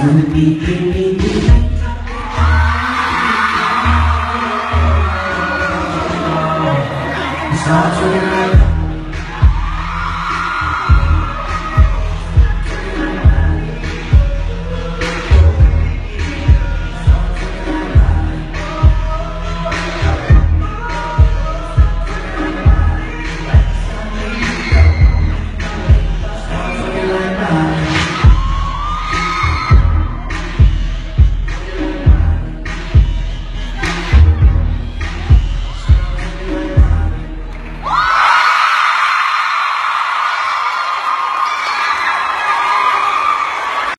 Start to